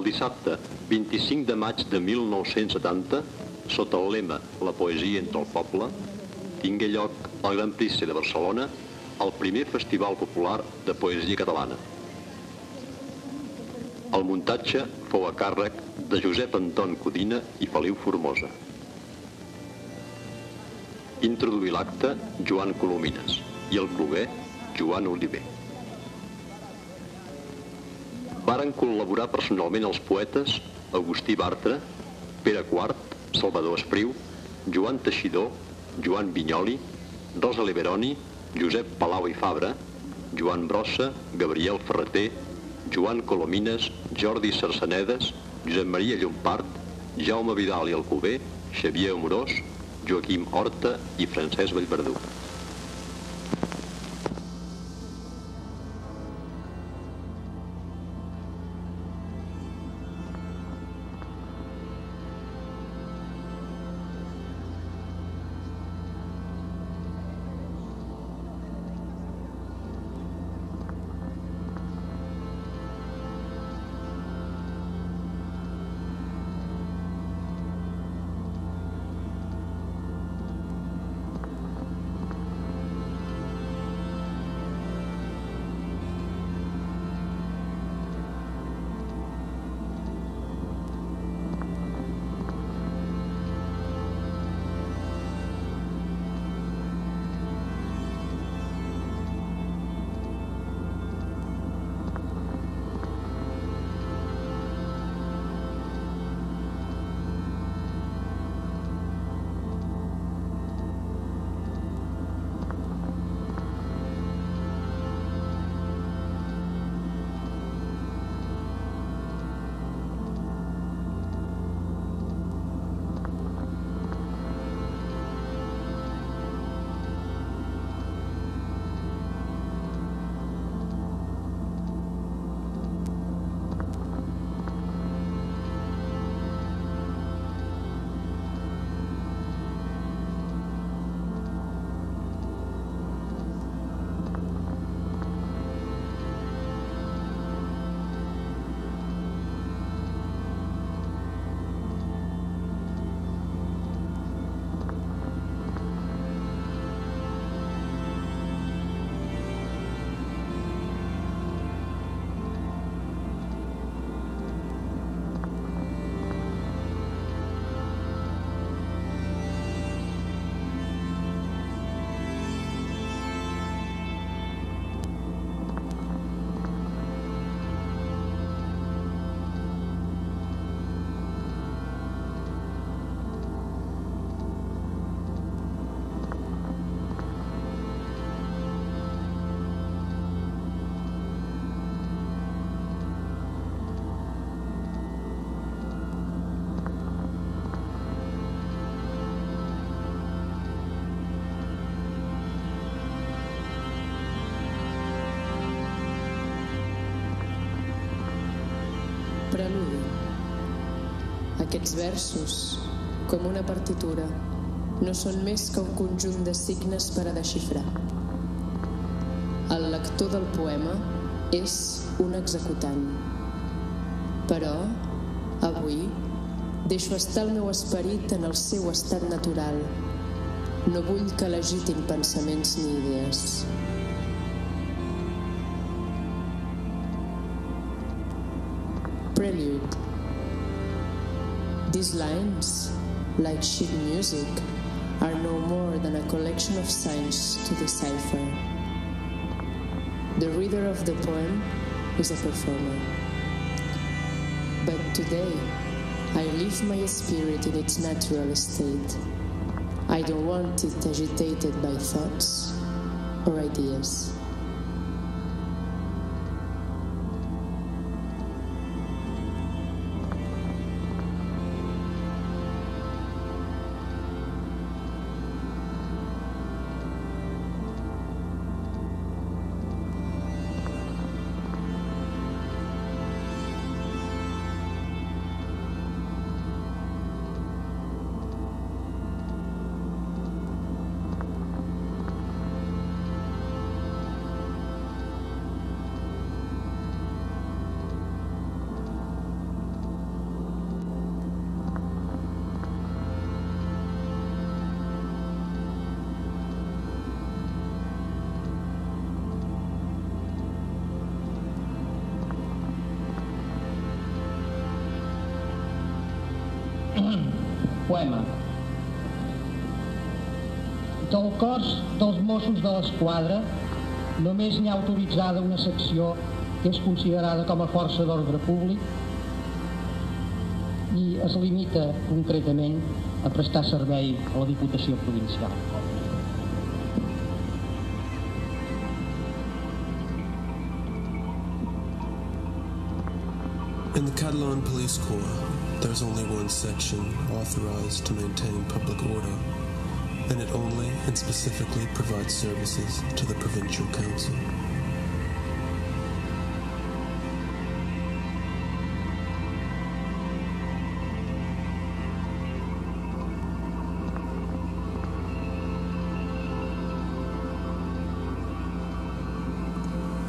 El dissabte 25 de maig de 1970, sota el lema La poesia entre el poble, tingué lloc al Gran Prix de Barcelona el primer festival popular de poesia catalana. El muntatge fou a càrrec de Josep Anton Codina i Feliu Formosa. Introduí l'acte Joan Colomines i el cluber Joan Oliver. Varen col·laborar personalment els poetes Agustí Bartra, Pere Quart, Salvador Espriu, Joan Teixidor, Joan Vinyoli, Rosa Liberoni, Josep Palau i Fabra, Joan Brossa, Gabriel Ferreter, Joan Colomines, Jordi Sarsenedes, Josep Maria Llompart, Jaume Vidal i Alcover, Xavier Amorós, Joaquim Horta i Francesc Vallverdú. Aquests versos, com una partitura, no són més que un conjunt de signes per a desxifrar. El lector del poema és un executant. Però, avui, deixo estar el meu esperit en el seu estat natural. No vull que l'agitin pensaments ni idees. Prelude. These lines, like sheet music, are no more than a collection of signs to decipher. The reader of the poem is a performer. But today, I leave my spirit in its natural state. I don't want it agitated by thoughts or ideas. Cos dels Mossos de l'Esquadra només n'hi ha autoritzada una secció que és considerada com a força d'ordre públic i es limita concretament a prestar servei a la Diputació Provincial. In the Catalan Police Corps, there's only one section authorized to maintain public order, and it only and specifically provides services to the Provincial Council.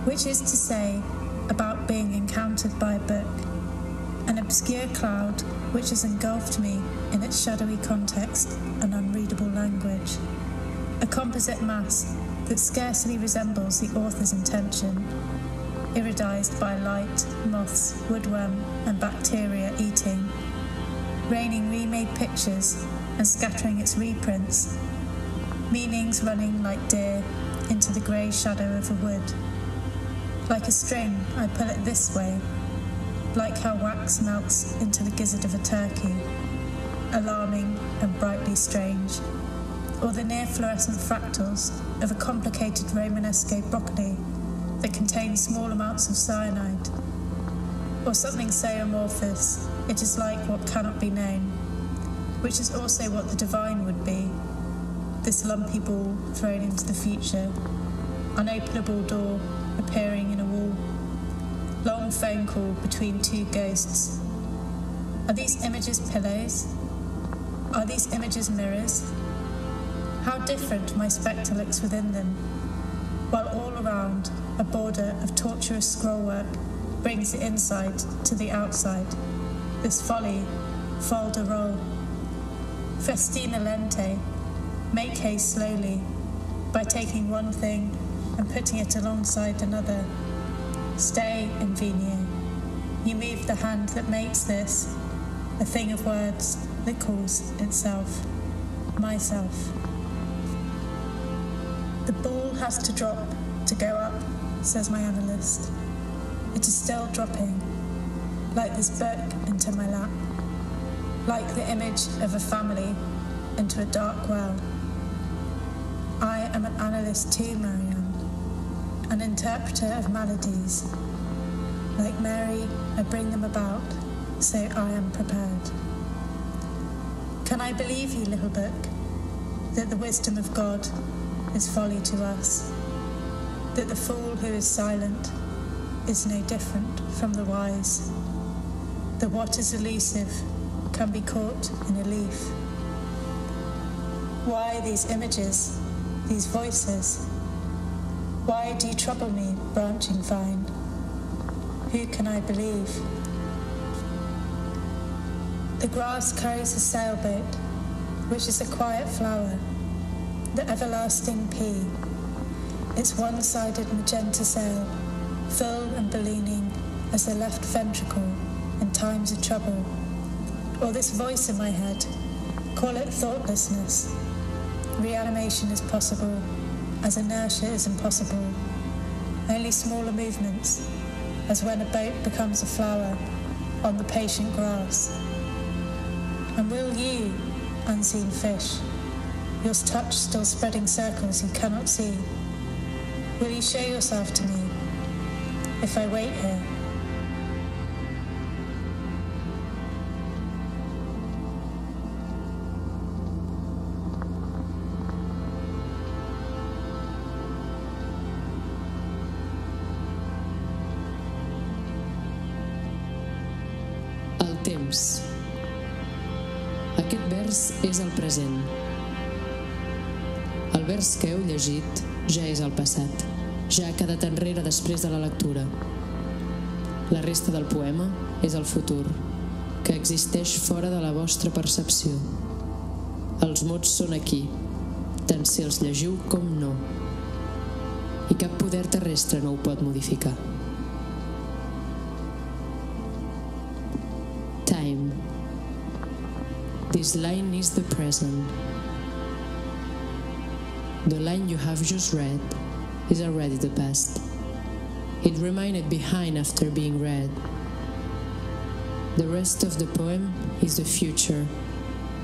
which is to say, about being encountered by a book, an obscure cloud which has engulfed me in its shadowy context and a composite mass that scarcely resembles the author's intention, iridized by light, moths, woodworm, and bacteria eating, raining remade pictures and scattering its reprints, meanings running like deer into the grey shadow of a wood. Like a string, I pull it this way, like how wax melts into the gizzard of a turkey, alarming and brightly strange, or the near fluorescent fractals of a complicated Romanesque broccoli that contains small amounts of cyanide, or something so amorphous it is like what cannot be known, which is also what the divine would be, this lumpy ball thrown into the future, unopenable door appearing in a wall. Long phone call between two ghosts. Are these images pillows? Are these images mirrors? How different my spectre looks within them, while all around a border of tortuous scrollwork brings the inside to the outside. This folly, fol de rol. Festina lente, make haste slowly, by taking one thing and putting it alongside another. Stay, in Invenio. You move the hand that makes this, a thing of words that calls itself, myself. Has to drop to go up, says my analyst. It is still dropping, like this book into my lap, like the image of a family into a dark well. I am an analyst too, Marianne an interpreter of maladies. Like Mary, I bring them about, so I am prepared. Can I believe you, little book, that the wisdom of God is folly to us, that the fool who is silent is no different from the wise, that what is elusive can be caught in a leaf? Why these images, these voices? Why do you trouble me, branching vine? Who can I believe? The grass carries a sailboat, which is a quiet flower, the everlasting pea, its one sided magenta sail, full and ballooning as the left ventricle in times of trouble. Or this voice in my head, call it thoughtlessness. Reanimation is possible as inertia is impossible. Only smaller movements, as when a boat becomes a flower on the patient grass. And will you, unseen fish, your touch still spreading circles you cannot see, will you show yourself to me if I wait here? temps. Aquest vers és el present. El vers que heu llegit ja és el passat, ja ha quedat enrere després de la lectura. La resta del poema és el futur, que existeix fora de la vostra percepció. Els mots són aquí, tant si els llegiu com no. I cap poder terrestre no ho pot modificar. This line is the present. The line you have just read is already the past. It remained behind after being read. The rest of the poem is the future,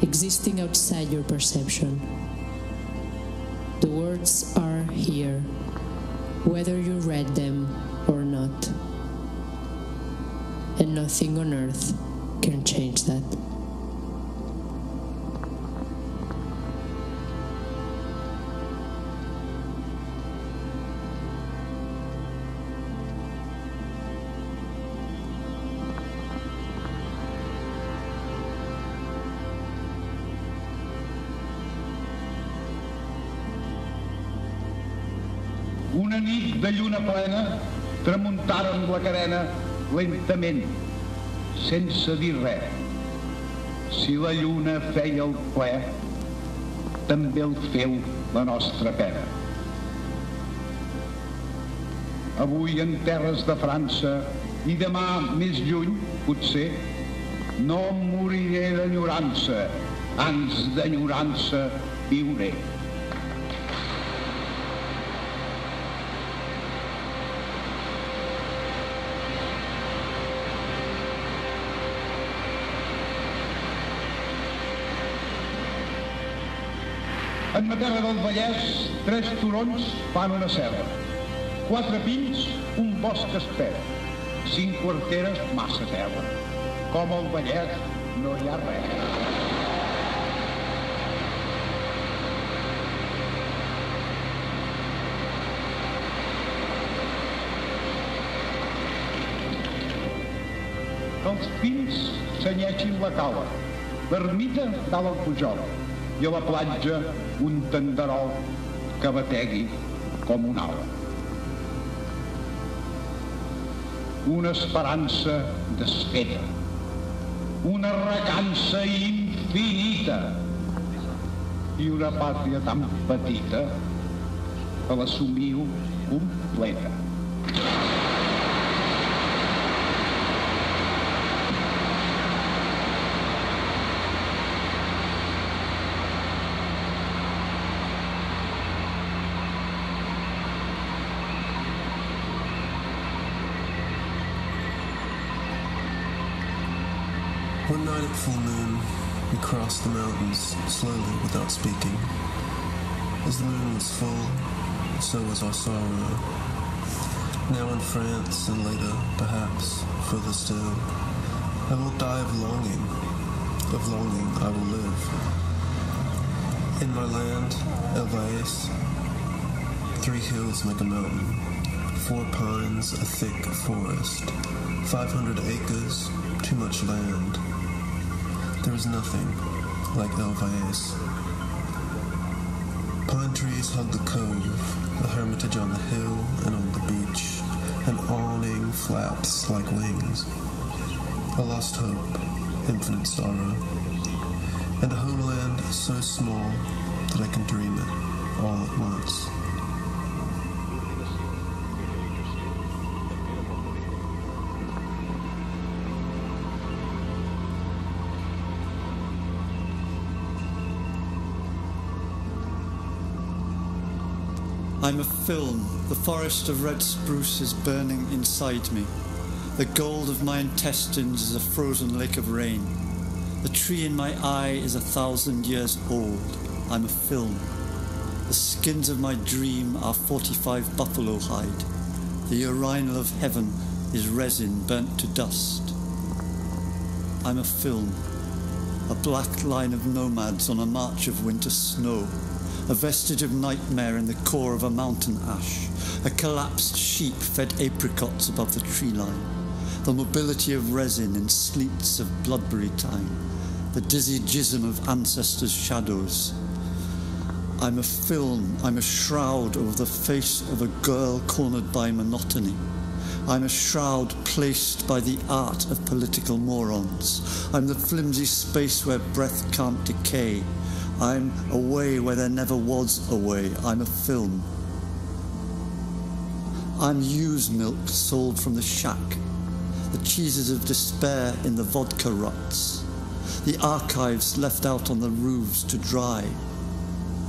existing outside your perception. The words are here, whether you read them or not. And nothing on earth can change that. Una nit de lluna plena tramuntàrem la carena lentament, sense dir res. Si la lluna feia el ple, també el feu la nostra pena. Avui en terres de França i demà més lluny, potser, no moriré d'enyorança, ans d'enyorança viuré. En matèria del Vallès, tres turons fan una serra. Quatre pins, un bosc espera. Cinc quarteres, massa terra. Com al Vallès no hi ha res. Que els pins senyeixin la cala. L'ermita dalt al pujol i a la platja un tenderol que bategui com un ala. Una esperança desfeta, una recança infinita i una pàtria tan petita que l'assumiu completa. One night at full moon, we crossed the mountains slowly without speaking. As the moon was full, so was our sorrow. Now in France, and later, perhaps, further still, I will die of longing. Of longing I will live. In my land, El Vallès, three hills make a mountain, four pines, a thick forest, five hundred acres, too much land. There is nothing like El Vallès. Pine trees hug the cove, the hermitage on the hill and on the beach, an awning flaps like wings. A lost hope, infinite sorrow, and a homeland so small that I can dream it all at once. Film. The forest of red spruce is burning inside me. The gold of my intestines is a frozen lake of rain. The tree in my eye is a thousand years old. I'm a film. The skins of my dream are 45 buffalo hide. The urinal of heaven is resin burnt to dust. I'm a film. A black line of nomads on a march of winter snow a vestige of nightmare in the core of a mountain ash, a collapsed sheep fed apricots above the tree line, the mobility of resin in sleets of bloodberry time, the dizzy jism of ancestors' shadows. I'm a film, I'm a shroud over the face of a girl cornered by monotony. I'm a shroud placed by the art of political morons. I'm the flimsy space where breath can't decay. I'm a way where there never was a way. I'm a film. I'm used milk sold from the shack. The cheeses of despair in the vodka ruts. the archives left out on the roofs to dry,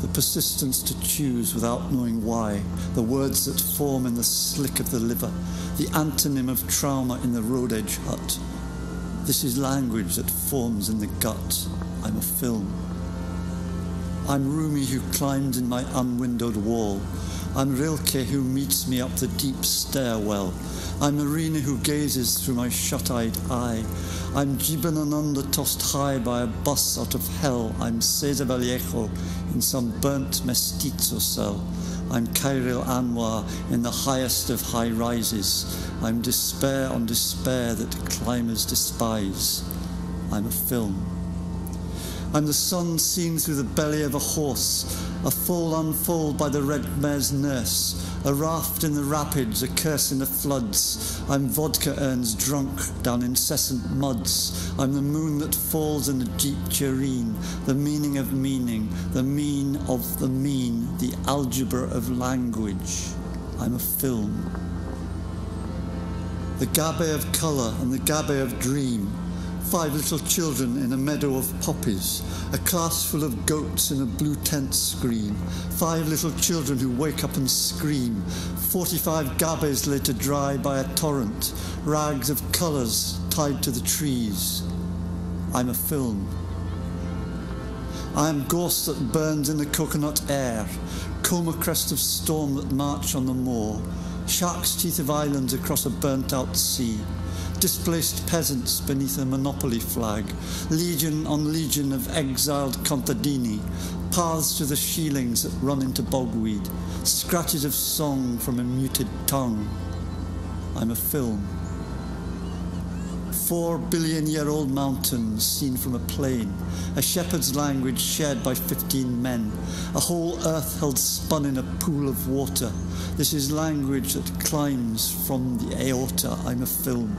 the persistence to choose without knowing why, the words that form in the slick of the liver, the antonym of trauma in the road edge hut. This is language that forms in the gut. I'm a film. I'm Rumi who climbed in my unwindowed wall. I'm Rilke who meets me up the deep stairwell. I'm Marina who gazes through my shut-eyed eye. I'm Jibanananda tossed high by a bus out of hell. I'm Cesar Vallejo in some burnt mestizo cell. I'm Khairil Anwar in the highest of high rises. I'm despair on despair that climbers despise. I'm a film. I'm the sun seen through the belly of a horse, a fall unfold by the red mare's nurse, a raft in the rapids, a curse in the floods. I'm vodka urns drunk down incessant muds. I'm the moon that falls in the deep tureen, the meaning of meaning, the mean of the mean, the algebra of language. I'm a film. The gabbeh of colour and the gabbeh of dream, five little children in a meadow of poppies, a class full of goats in a blue tent screen, five little children who wake up and scream, 45 gabbehs laid to dry by a torrent, rags of colours tied to the trees. I'm a film. I am ghost that burns in the coconut air, coma crest of storm that march on the moor, shark's teeth of islands across a burnt out sea displaced peasants beneath a monopoly flag, legion on legion of exiled contadini, paths to the shielings that run into bogweed, scratches of song from a muted tongue. I'm a film. Four billion year old mountains seen from a plain, a shepherd's language shared by fifteen men, a whole earth held spun in a pool of water. This is language that climbs from the aorta. I'm a film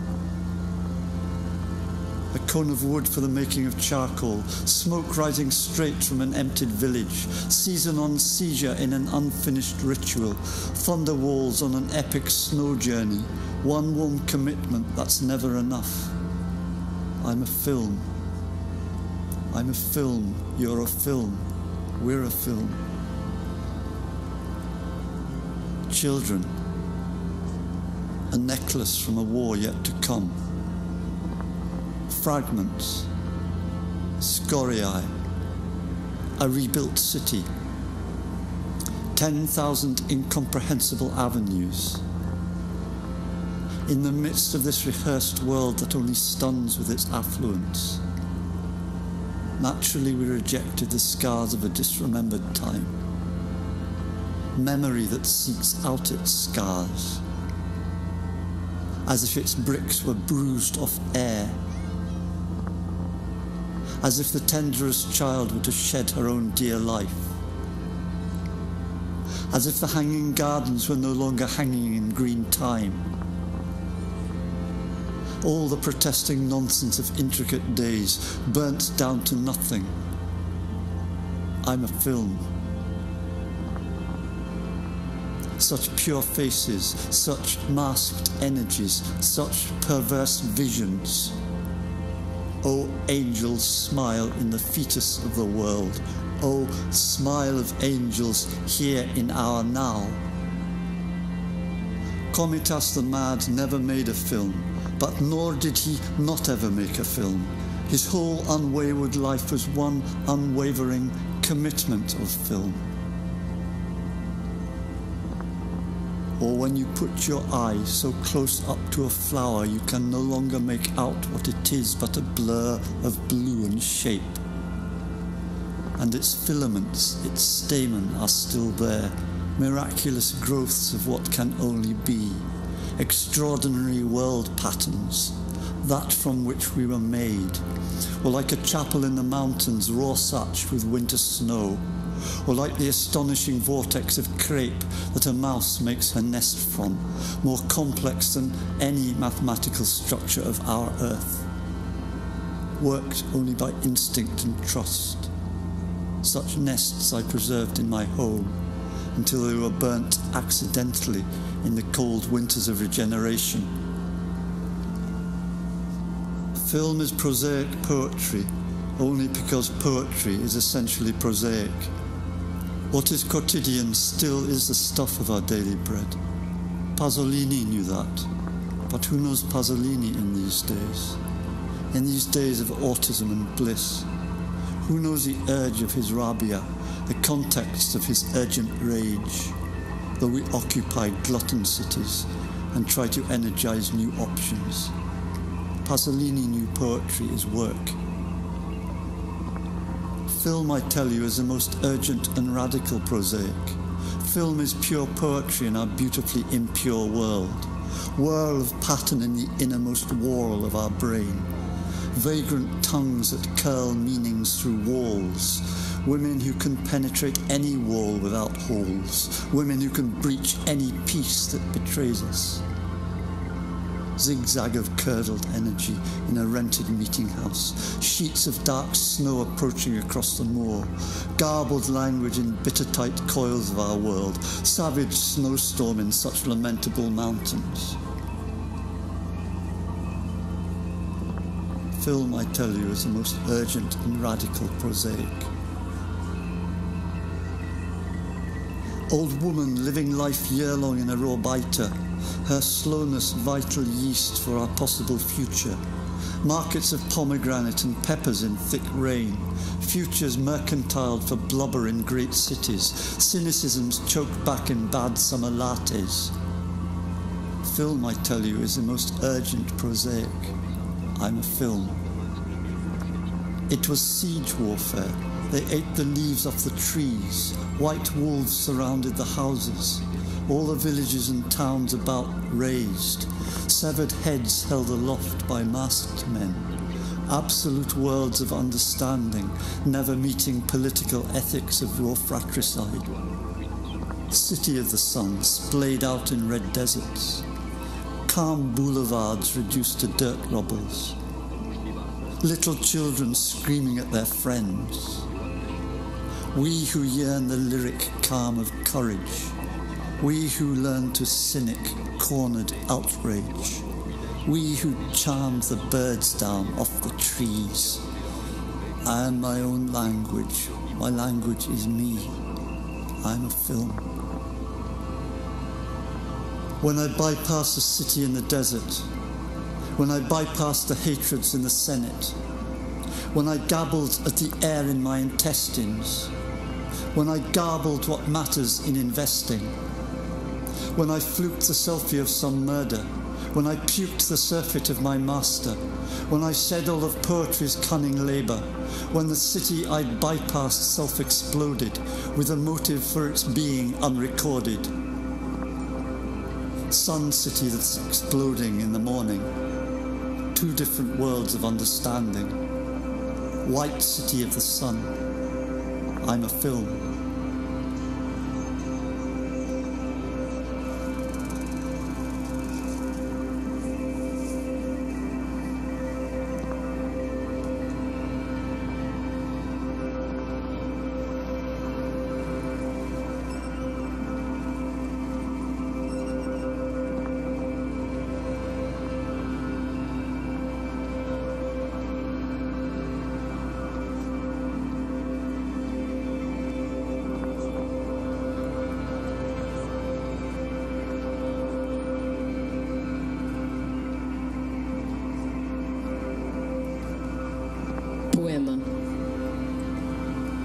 cone of wood for the making of charcoal, smoke rising straight from an emptied village, season on seizure in an unfinished ritual, thunder walls on an epic snow journey, one warm commitment that's never enough. I'm a film. I'm a film. You're a film. We're a film. Children. A necklace from a war yet to come fragments, scoriae, a rebuilt city, 10,000 incomprehensible avenues. In the midst of this rehearsed world that only stuns with its affluence, naturally we rejected the scars of a disremembered time. Memory that seeks out its scars, as if its bricks were bruised off air as if the tenderest child were to shed her own dear life. As if the hanging gardens were no longer hanging in green time. All the protesting nonsense of intricate days burnt down to nothing. I'm a film. Such pure faces, such masked energies, such perverse visions. O angels, smile in the fetus of the world. O smile of angels here in our now. Komitas the Mad never made a film, but nor did he not ever make a film. His whole unwayward life was one unwavering commitment of film. Or when you put your eye so close up to a flower you can no longer make out what it is but a blur of blue and shape. And its filaments, its stamen are still there, miraculous growths of what can only be, extraordinary world patterns, that from which we were made, or like a chapel in the mountains raw such with winter snow, or like the astonishing vortex of crepe that a mouse makes her nest from, more complex than any mathematical structure of our earth. Worked only by instinct and trust. Such nests I preserved in my home until they were burnt accidentally in the cold winters of regeneration. Film is prosaic poetry only because poetry is essentially prosaic. What is quotidian still is the stuff of our daily bread. Pasolini knew that, but who knows Pasolini in these days? In these days of autism and bliss, who knows the urge of his rabbia, the context of his urgent rage, though we occupy glutton cities and try to energize new options? Pasolini knew poetry is work. Film, I tell you, is the most urgent and radical prosaic. Film is pure poetry in our beautifully impure world, whirl of pattern in the innermost wall of our brain, vagrant tongues that curl meanings through walls, women who can penetrate any wall without holes, women who can breach any peace that betrays us zigzag of curdled energy in a rented meeting house, sheets of dark snow approaching across the moor, garbled language in bitter tight coils of our world, savage snowstorm in such lamentable mountains. Film, I tell you, is the most urgent and radical prosaic. Old woman living life year long in a robaita, her slowness vital yeast for our possible future. Markets of pomegranate and peppers in thick rain, futures mercantiled for blubber in great cities, cynicisms choked back in bad summer lattes. Film, I tell you, is the most urgent prosaic. I'm a film. It was siege warfare. They ate the leaves off the trees. White wolves surrounded the houses all the villages and towns about razed, severed heads held aloft by masked men, absolute worlds of understanding, never meeting political ethics of raw fratricide. City of the sun splayed out in red deserts, calm boulevards reduced to dirt rubbles, little children screaming at their friends. We who yearn the lyric calm of courage, we who learn to cynic cornered outrage. We who charm the birds down off the trees. I am my own language. My language is me. I'm a film. When I bypass the city in the desert, when I bypass the hatreds in the Senate, when I gabbled at the air in my intestines, when I garbled what matters in investing, when I fluked the selfie of some murder, when I puked the surfeit of my master, when I said all of poetry's cunning labour, when the city I'd bypassed self exploded with a motive for its being unrecorded. Sun city that's exploding in the morning. Two different worlds of understanding. White city of the sun. I'm a film.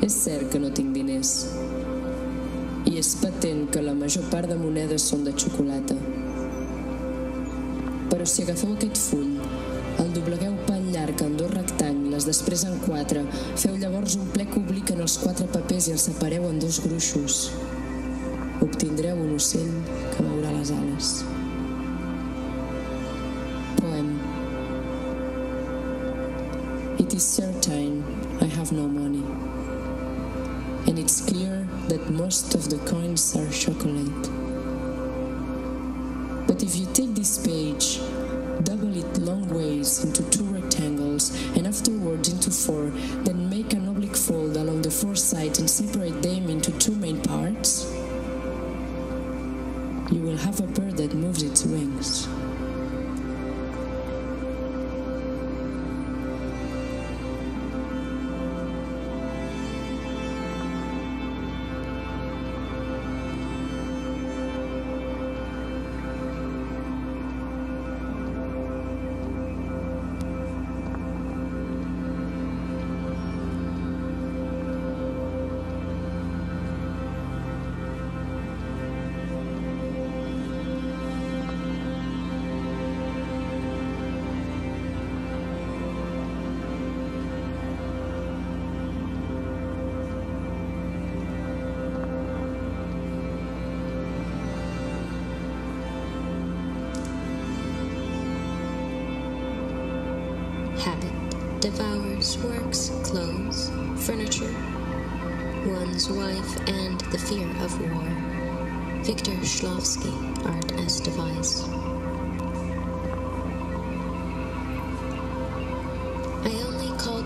És cert que no tinc diners. I és patent que la major part de monedes són de xocolata. Però si agafeu aquest full, el doblegueu pel llarg en dos rectangles, després en quatre, feu llavors un plec oblic en els quatre papers i els separeu en dos gruixos. Obtindreu un ocell que mourà les ales. Poem It is certain I have no money. And it's clear that most of the coins are chocolate. But if you take this page, double it long ways into two rectangles and afterwards into four, then make an oblique fold along the four sides and separate them into two main parts, you will have a bird that moves its wings.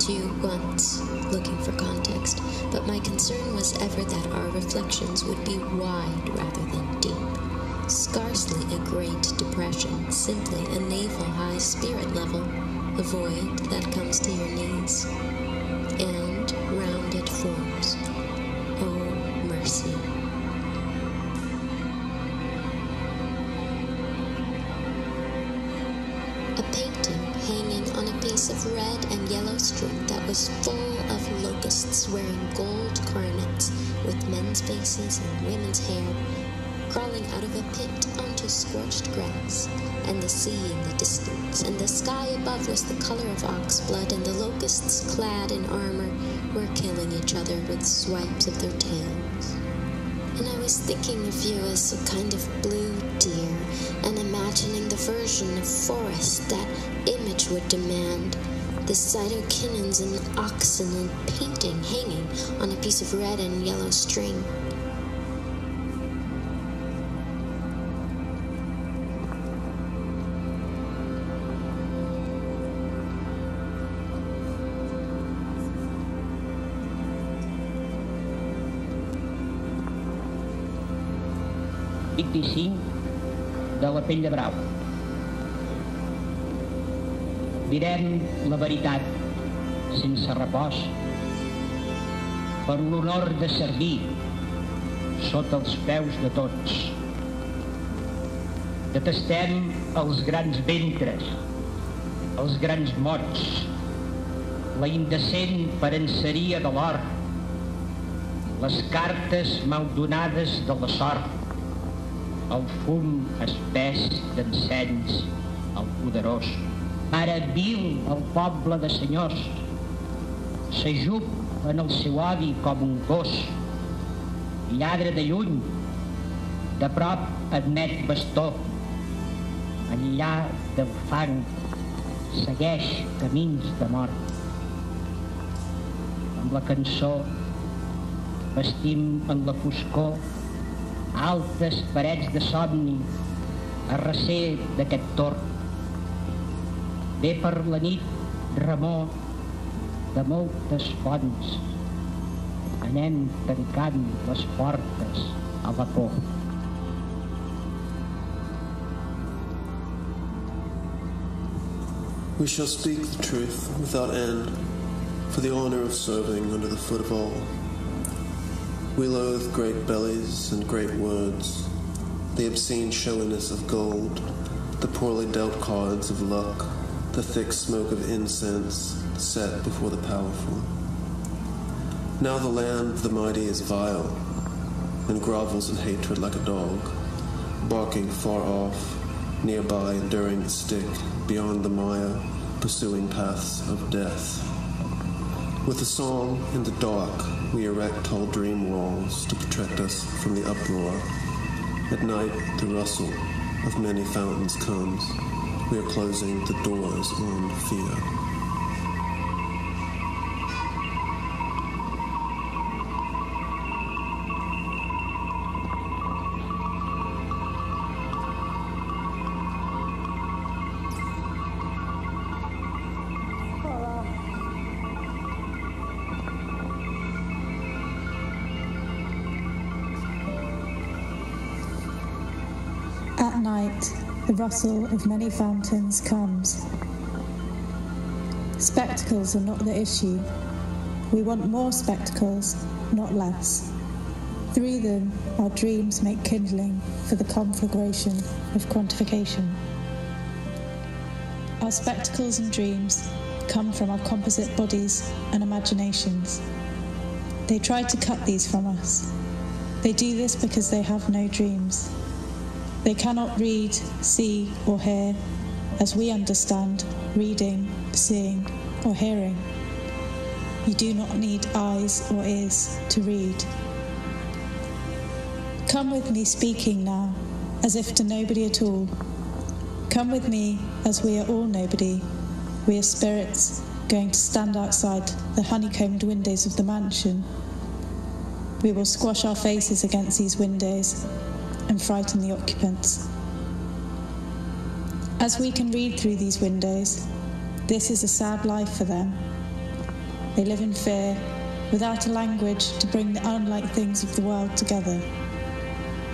You once, looking for context, but my concern was ever that our reflections would be wide rather than deep. Scarcely a great depression, simply a navel high spirit level, a void that comes to your knees. Faces and women's hair crawling out of a pit onto scorched grass, and the sea in the distance, and the sky above was the color of ox blood, and the locusts, clad in armor, were killing each other with swipes of their tails. And I was thinking of you as a kind of blue deer, and imagining the version of forest that image would demand. The cytokinins and oxen and painting hanging on a piece of red and yellow string. Pell de brau. Direm la veritat sense repòs per l'honor de servir sota els peus de tots. Detestem els grans ventres, els grans mots, la indecent parenceria de l'or, les cartes maldonades de la sort, el fum espès d'encens, el poderós. Ara viu el poble de senyors, s'ajup en el seu odi com un gos, lladre de lluny, de prop admet bastó, enllà del fang segueix camins de mort. Amb la cançó vestim en la foscor altes parets de somni a recer d'aquest tort. Ve per la nit remor de moltes fonts. Anem tancant les portes a la por. We shall speak the truth without end, for the honor of serving under the foot of all. We loathe great bellies and great words, the obscene showiness of gold, the poorly dealt cards of luck, the thick smoke of incense set before the powerful. Now the land of the mighty is vile, and grovels in hatred like a dog, barking far off, nearby enduring the stick, beyond the mire, pursuing paths of death. With a song in the dark, we erect tall dream walls to protect us from the uproar. At night, the rustle of many fountains comes. We are closing the doors on fear. Night, the rustle of many fountains comes. Spectacles are not the issue. We want more spectacles, not less. Through them, our dreams make kindling for the conflagration of quantification. Our spectacles and dreams come from our composite bodies and imaginations. They try to cut these from us. They do this because they have no dreams. They cannot read, see, or hear as we understand reading, seeing, or hearing. You do not need eyes or ears to read. Come with me speaking now, as if to nobody at all. Come with me as we are all nobody. We are spirits going to stand outside the honeycombed windows of the mansion. We will squash our faces against these windows and frighten the occupants. As we can read through these windows, this is a sad life for them. They live in fear, without a language to bring the unlike things of the world together.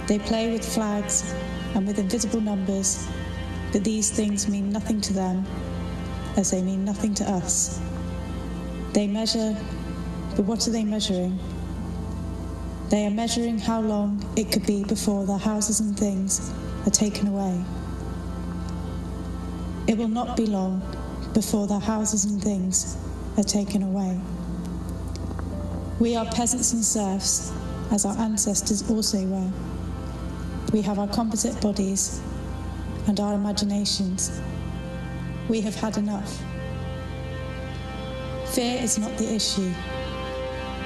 They play with flags and with invisible numbers, but these things mean nothing to them as they mean nothing to us. They measure, but what are they measuring? They are measuring how long it could be before their houses and things are taken away. It will not be long before their houses and things are taken away. We are peasants and serfs, as our ancestors also were. We have our composite bodies and our imaginations. We have had enough. Fear is not the issue.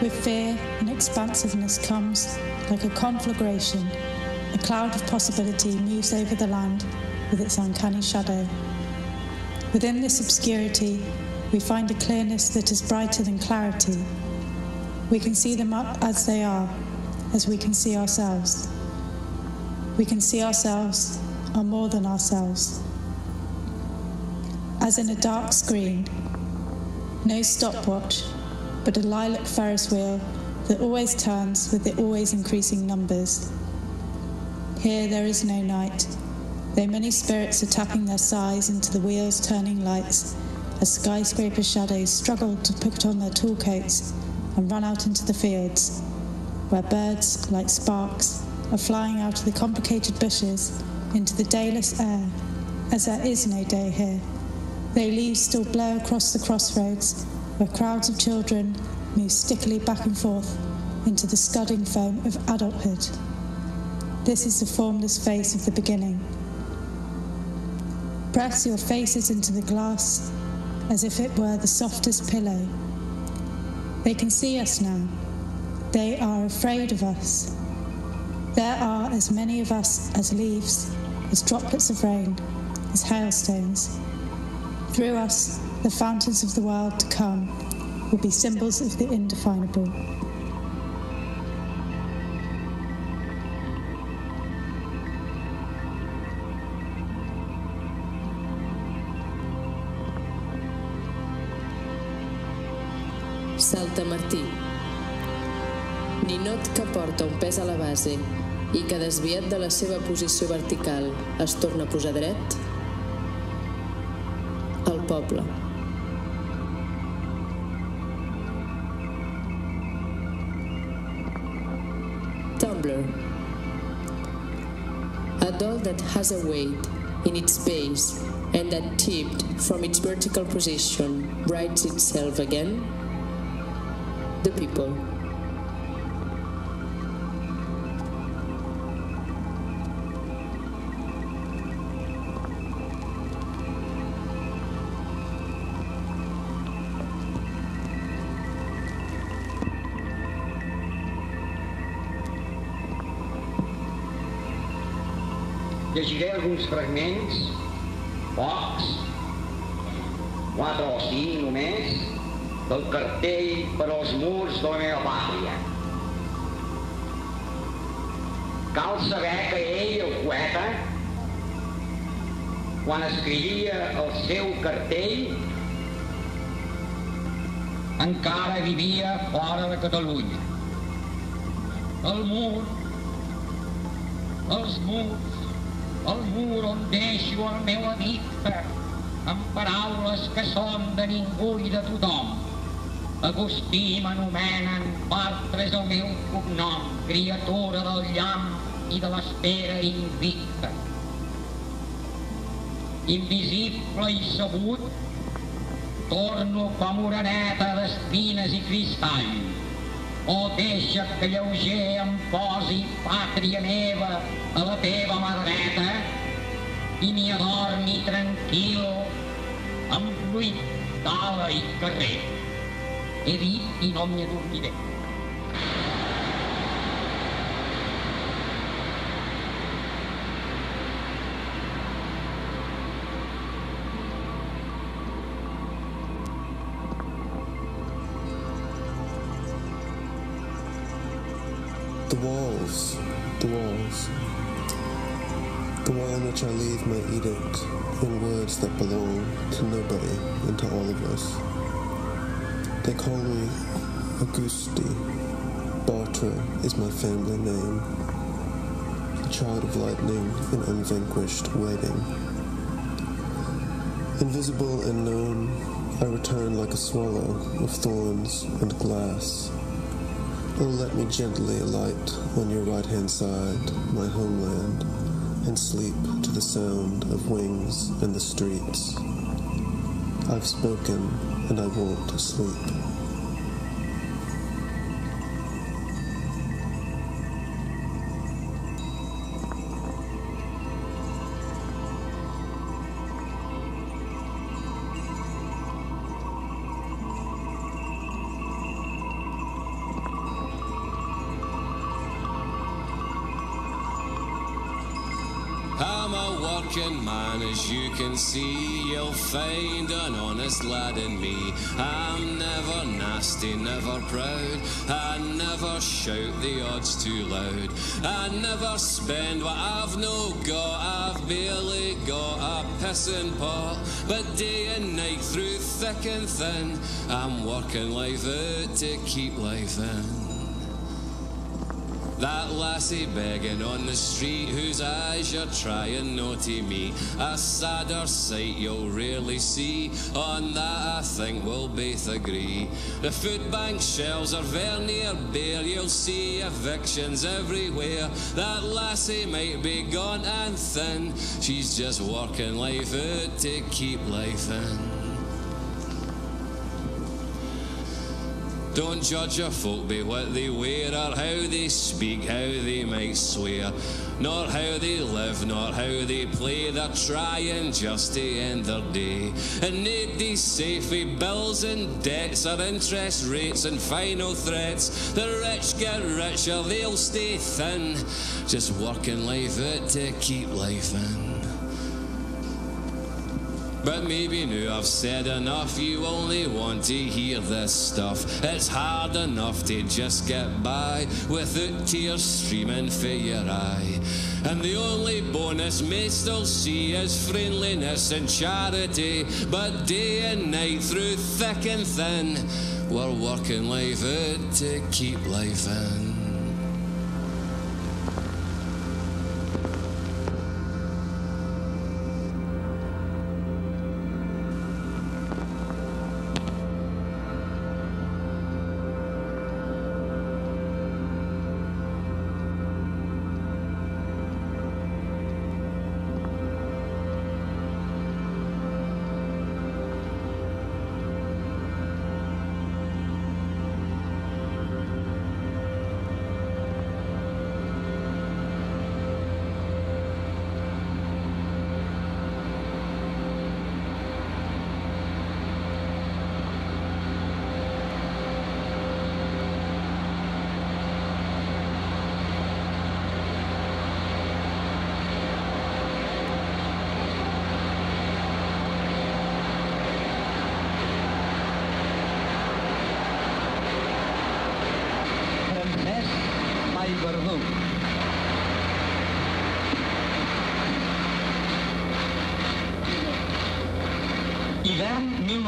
With fear, an expansiveness comes like a conflagration. A cloud of possibility moves over the land with its uncanny shadow. Within this obscurity, we find a clearness that is brighter than clarity. We can see them up as they are, as we can see ourselves. We can see ourselves are more than ourselves. As in a dark screen, no stopwatch, but a lilac Ferris wheel that always turns with the always increasing numbers. Here there is no night, though many spirits are tapping their sighs into the wheel's turning lights as skyscraper shadows struggle to put on their tall coats and run out into the fields, where birds, like sparks, are flying out of the complicated bushes into the dayless air, as there is no day here. Their leaves still blow across the crossroads, where crowds of children move stickily back and forth into the scudding foam of adulthood. This is the formless face of the beginning. Press your faces into the glass as if it were the softest pillow. They can see us now. They are afraid of us. There are as many of us as leaves, as droplets of rain, as hailstones. Through us, the fountains of the world to come will be symbols of the indefinable. Salta Martí. Ninot que porta un pes a la base i que desviat de la seva posició vertical es torna a posar dret, el poble. Doll that has a weight in its base and that tipped from its vertical position rights itself again the people. Llegiré alguns fragments, pocs, quatre o cinc només, del cartell per als murs de la meva pàtria. Cal saber que ell, el poeta, quan escrivia el seu cartell, encara vivia fora de Catalunya. El mur, els murs, el mur on deixo el meu amic amb paraules que són de ningú i de tothom. Agustí m'anomenen, Bartra és el meu cognom, criatura del llamp i de l'espera invicta. Invisible i sabut, torno com oreneta d'espines i cristall. O deixa que lleuger em posi pàtria meva a la teva mà dreta i m'hi adormi tranquil amb fluid d'ala i carrer e dit i non ne dormiré. Me Agustí. Bartra is my family name. A child of lightning and unvanquished waiting. Invisible and known, I return like a swallow of thorns and glass. Oh, let me gently alight on your right hand side, my homeland, and sleep to the sound of wings in the streets. I've spoken and I won't sleep. Can see. You'll find an honest lad in me. I'm never nasty, never proud. I never shout the odds too loud. I never spend what I've no got. I've barely got a pissing pot. But day and night, through thick and thin, I'm working life out to keep life in. That lassie begging on the street, whose eyes you're trying not to meet. A sadder sight you'll rarely see. On that I think we'll both agree. The food bank shelves are very near bare. You'll see evictions everywhere. That lassie might be gaunt and thin. She's just working life out to keep life in. Don't judge a folk by what they wear or how they speak, how they might swear, nor how they live, nor how they play. They're trying just to end their day. And nobody's safe with bills and debts or interest rates and final threats. The rich get richer, they'll stay thin, just working life out to keep life in. But maybe now I've said enough, you only want to hear this stuff. It's hard enough to just get by without tears streaming for your eye. And the only bonus may still see is friendliness and charity. But day and night, through thick and thin, we're working life out to keep life in.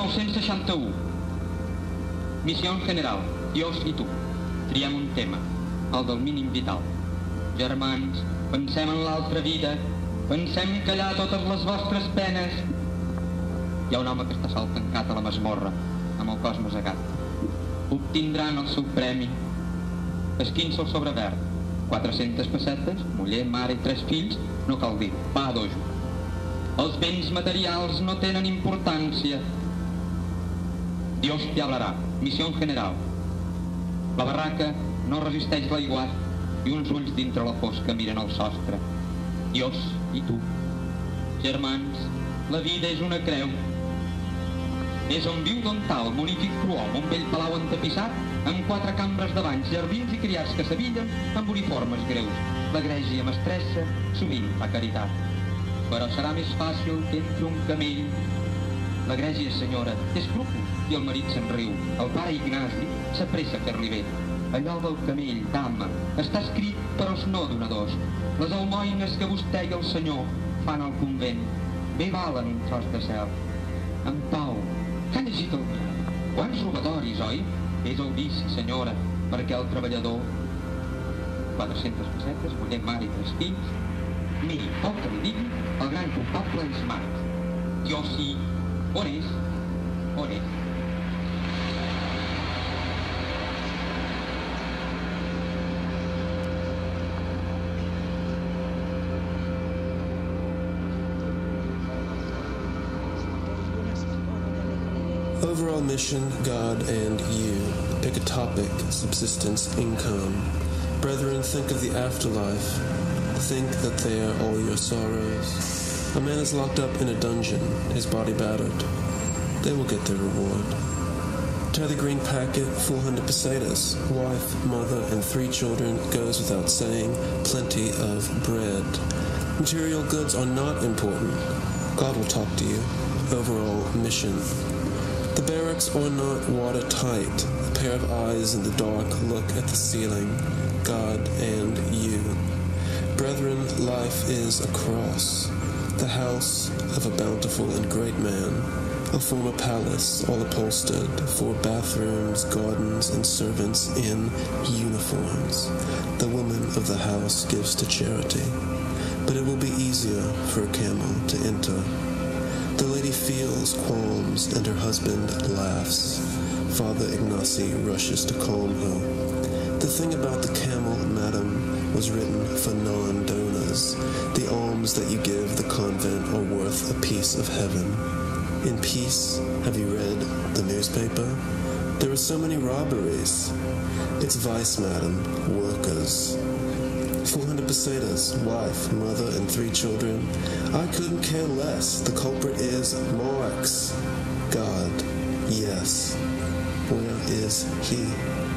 1961. Missió general. Jo i tu. Triem un tema. El del mínim vital. Germans, pensem en l'altra vida. Pensem callar totes les vostres penes. Hi ha un home que està sol tancat a la masmorra, amb el cos masegat. Obtindran el seu premi. Esquinça el sobre verd. 400 pessetes, muller, mare i tres fills, no cal dir, va a dojo. Els béns materials no tenen importància. Dios te hablará. Missió general. La barraca no resisteix l'aiguat i uns ulls dintre la fosca miren el sostre. Dios i tu. Germans, la vida és una creu. És on viu Don Tal, munífic prohom, un vell palau entapissat, amb quatre cambres de banys, jardins i criats que s'avillen amb uniformes greus. L'egregia mestressa sovint fa caritat. Però serà més fàcil que entri un camell. L'egregia senyora té escrúpols i el marit se'n riu. El pare Ignasi s'apressa a fer-li bé. allò del camell, dama, està escrit per als no donadors. Les almoines que vostè i el senyor fan al convent bé valen un tros de cel. En Pau, que ha llegit el Quants robatoris, oi? És el vici, senyora, perquè el treballador 400 pessetes, muller, mare i tres fills. Miri, poc que li digui, el gran culpable és Marc. Jo sí. On? Overall mission, God and you. Pick a topic, subsistence, income. Brethren, think of the afterlife. Think that they are all your sorrows. A man is locked up in a dungeon, his body battered. They will get their reward. Tear the green packet, 400 pesetas. Wife, mother, and three children goes without saying. Plenty of bread. Material goods are not important. God will talk to you. Overall mission. The barracks are not watertight. A pair of eyes in the dark look at the ceiling. God and you. Brethren, life is a cross. The house of a bountiful and great man. A former palace, all upholstered, four bathrooms, gardens, and servants in uniforms. The woman of the house gives to charity. But it will be easier for a camel to enter the lady feels qualms and her husband laughs. Father Ignasi rushes to calm her. The thing about the camel, madam, was written for non alms that you give the convent are worth a piece of heaven. In peace, have you read the newspaper? There are so many robberies. It's vice, madam, workers. 400 pesetas, wife, mother, and three children. I couldn't care less. The culprit is Marx. God, yes. Where is he?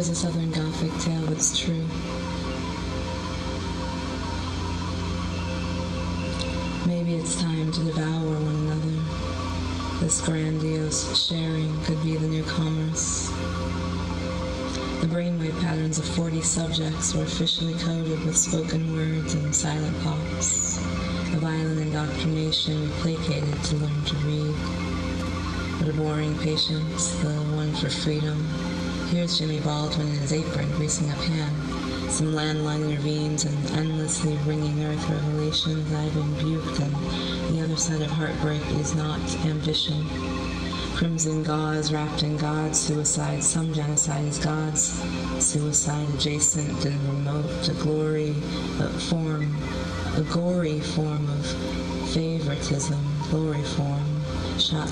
Is a Southern Gothic tale that's true. Maybe it's time to devour one another. This grandiose sharing could be the new commerce. The brainwave patterns of 40 subjects were officially coded with spoken words and silent thoughts. The violent indoctrination placated to learn to read. But a boring patience, the one for freedom. Here's Jimmy Baldwin in his apron greasing a pan. Some landline ravines and endlessly ringing earth revelations I've rebuked, and the other side of heartbreak is not ambition. Crimson gauze wrapped in God's suicide. Some genocide is God's suicide adjacent and remote, a glory a form, a gory form of favoritism, glory form. Shot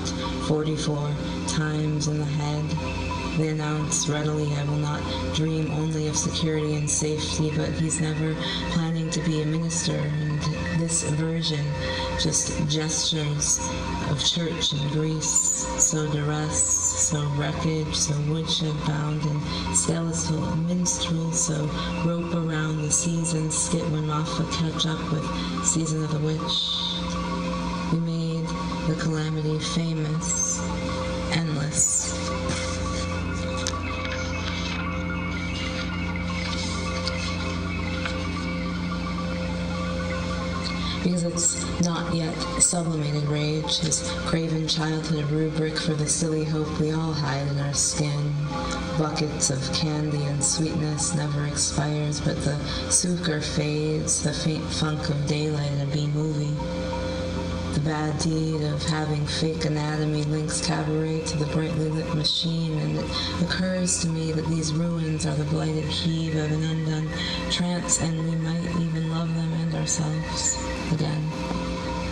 44, times in the head. They announce readily, I will not dream only of security and safety, but he's never planning to be a minister. And this version, just gestures of church in Greece, so duress, so wreckage, so woodshed bound and skeletal minstrel, so rope around the season, skit when Moffat catch up with Season of the Witch. We made the calamity famous, it's not yet sublimated rage, his craven childhood rubric for the silly hope we all hide in our skin. Buckets of candy and sweetness never expires, but the sucre fades, the faint funk of daylight in a B movie. The bad deed of having fake anatomy links cabaret to the brightly lit machine, and it occurs to me that these ruins are the blighted heave of an undone trance, and we might even love them and ourselves again.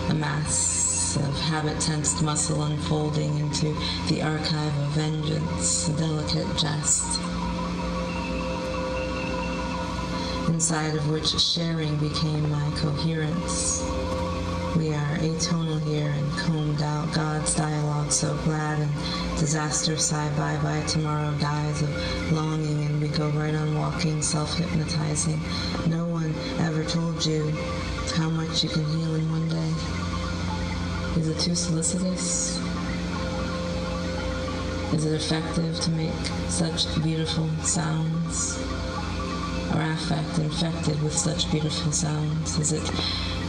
A mass of habit tensed muscle unfolding into the archive of vengeance, a delicate jest. Inside of which sharing became my coherence. We are atonal here and combed out God's dialogue so glad and disaster sigh bye bye tomorrow dies of longing and we go right on walking self-hypnotizing. No one ever told you you can heal in one day. Is it too solicitous? Is it effective to make such beautiful sounds? Or affect infected with such beautiful sounds? Is it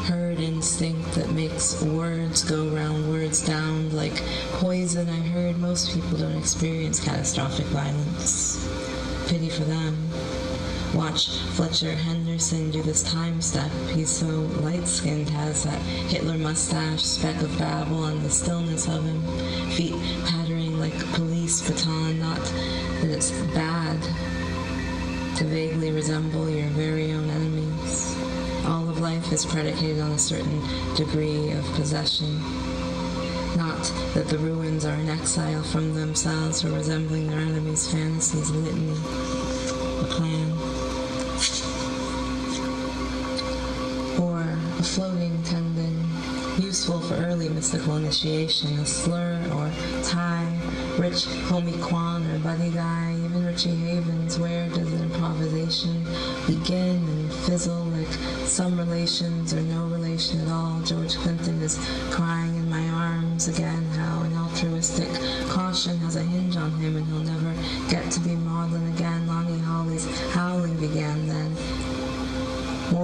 herd instinct that makes words go round words down like poison. I heard most people don't experience catastrophic violence. Pity for them. Watch Fletcher Henderson do this time step. He's so light-skinned, has that Hitler mustache, speck of babble, and the stillness of him. Feet pattering like police baton, not that it's bad to vaguely resemble your very own enemies. All of life is predicated on a certain degree of possession. Not that the ruins are an exile from themselves or resembling their enemies' fantasies, litany, a plan. Floating tendon, useful for early mystical initiation, a slur or tie, rich homie Quan or buddy guy, even Richie Havens, where does an improvisation begin and fizzle like some relations or no relation at all? George Clinton is crying in my arms again, how an altruistic caution has a hinge on him and he'll never get to be maudlin again. Lonnie Holley's howling began then.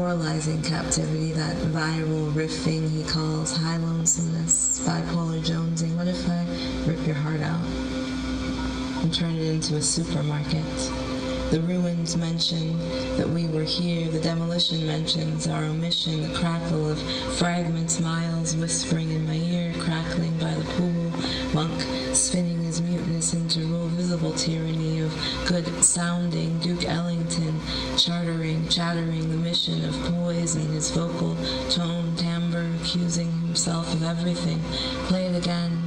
Moralizing captivity, that viral riffing he calls high lonesomeness, bipolar jonesing. What if I rip your heart out and turn it into a supermarket? The ruins mention that we were here. The demolition mentions our omission. The crackle of fragments, miles whispering in my ear, crackling by the pool. Monk spinning his muteness into rule, visible tyranny of good sounding. Duke Ellington chartering, chattering the mission of poise in his vocal tone, timbre, accusing himself of everything. Play it again.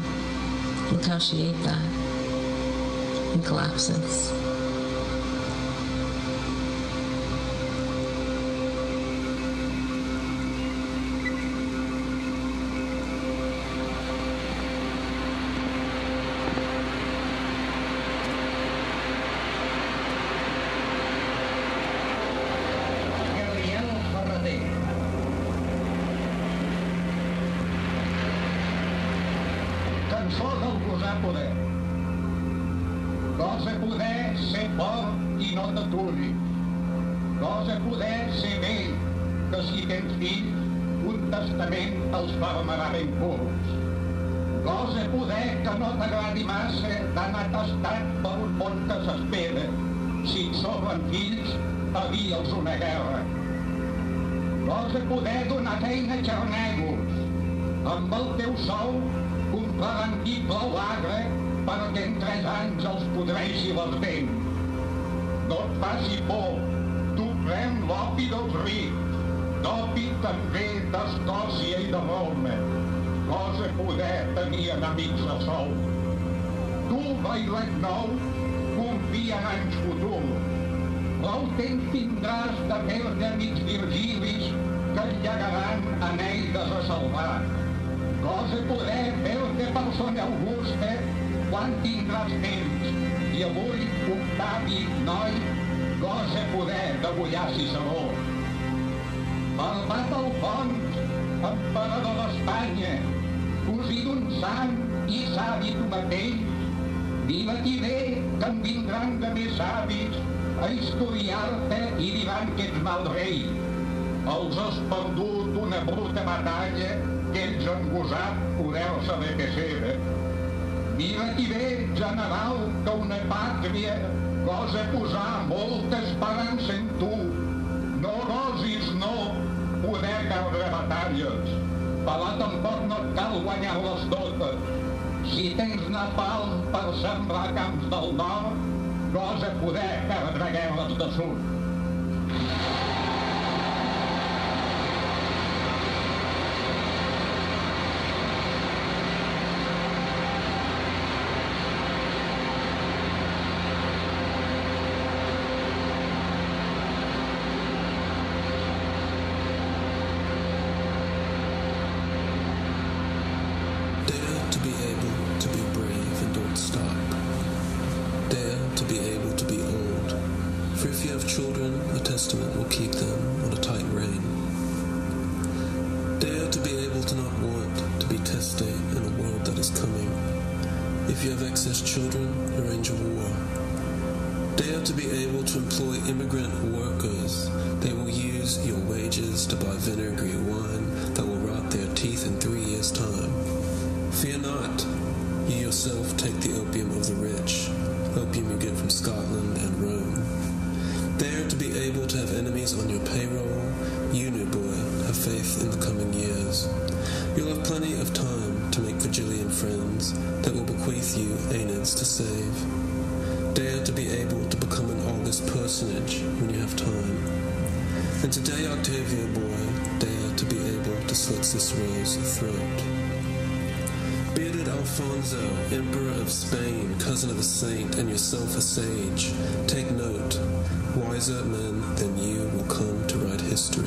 Look how she ate that. He collapses. Fermarà ben purs. Gosa poder que no t'agradi massa d'anar tastat per un món que s'espera. Si et sobren fills, avia'ls una guerra. Gosa poder donar feina a xarnegos. Amb el teu sou, compraran vi blau agre perquè en tres anys els podreixi l'ardent. No et faci por, tu pren l'opi dels rics, d'opi també d'Escòcia i de Roma. Cosa poder tenir enemics de sou. Tu vailet nou confia en anys futur. Temps tindràs de perdre mig virgilis que et llegaran aneides a salvar. Cosa poder fer-te persona augusta quan tindràs temps. I avui, Octavi, noi, gosa poder degullar Ciceró. Malvat al font, emperador d'Espanya, cosí d'un sant i savi tu mateix, Digue-t'hi bé que en vindran de més savis a historiar-te i diran que ets mal rei. Els has perdut una bruta batalla que ells han gosat poder-se de pesera. Mira-t'hi bé, general, que una pàtria gosa posar molta esperança en tu. Batalles. Però tampoc no et cal guanyar-les totes. Si tens napalm per sembrar camps del nord, gosa poder perdre guerres de sud. If you have excess children, arrange a war. Dare to be able to employ immigrant workers. They will use your wages to buy vinegary wine that will rot their teeth in three years' time. Fear not. You yourself take the opium of the rich, opium you get from Scotland and Rome. Dare to be able to have enemies on your payroll. You, new boy, have faith in the coming years. Friends that will bequeath you Aeneids to save. Dare to be able to become an august personage when you have time. And today, Octavia, boy, dare to be able to slit Cicero's throat. Bearded Alfonso, Emperor of Spain, cousin of a saint, and yourself a sage, take note. Wiser men than you will come to write history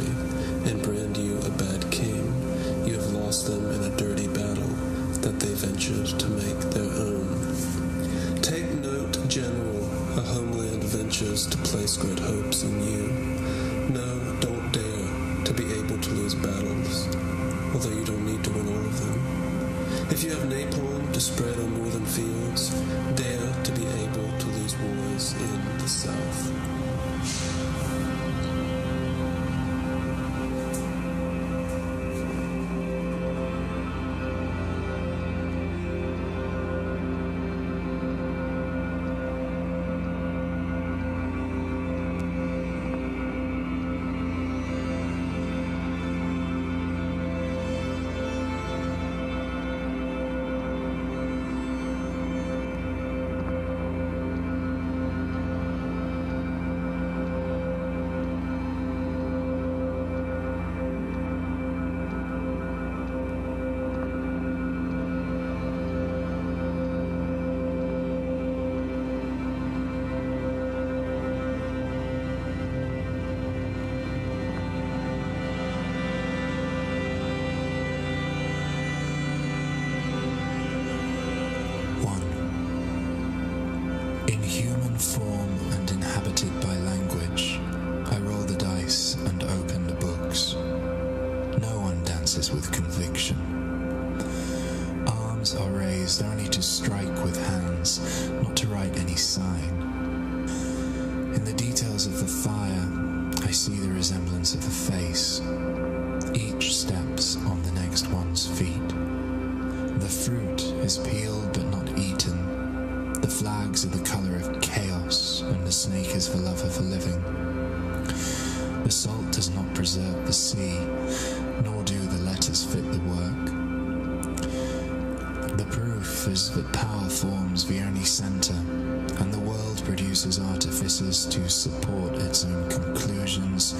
is that power forms the only center, and the world produces artificers to support its own conclusions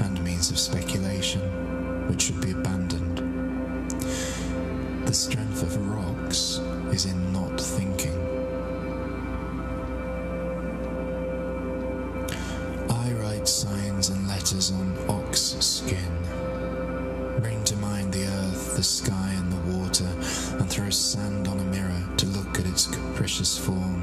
and means of speculation, which should be abandoned. The strength of rocks is in not thinking. Just form.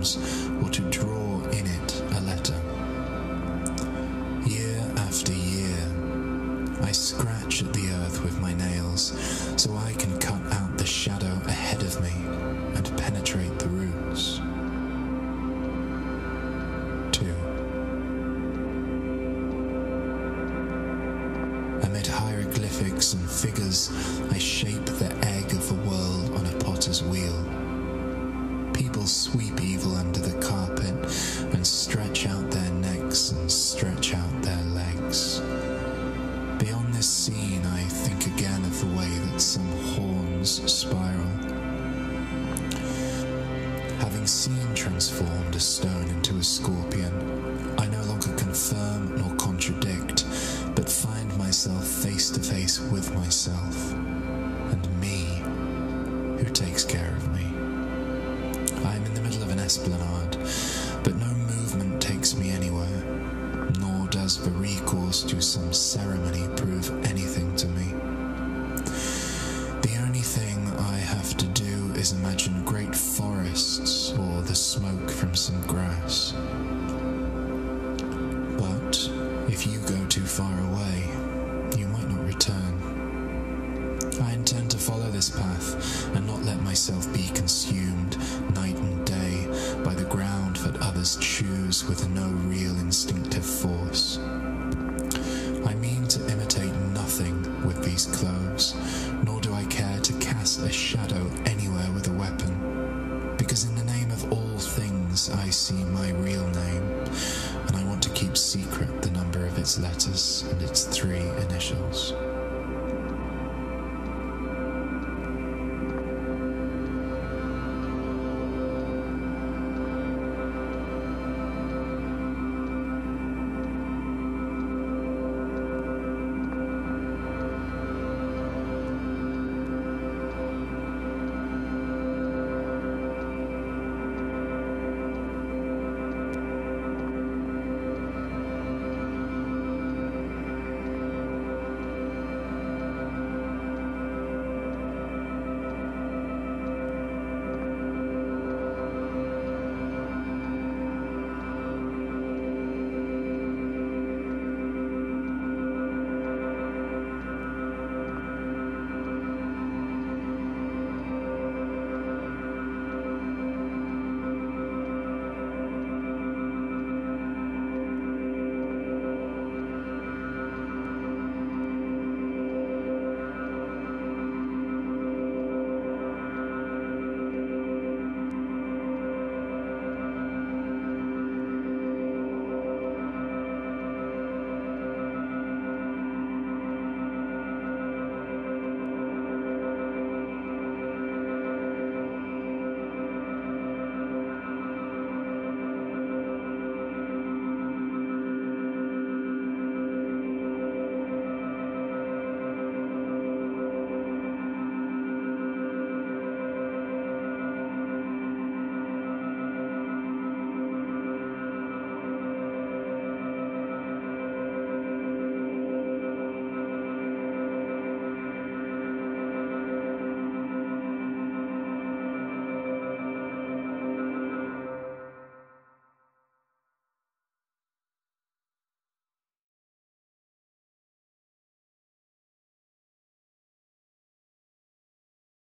ceremony. secret the number of its letters and its three initials.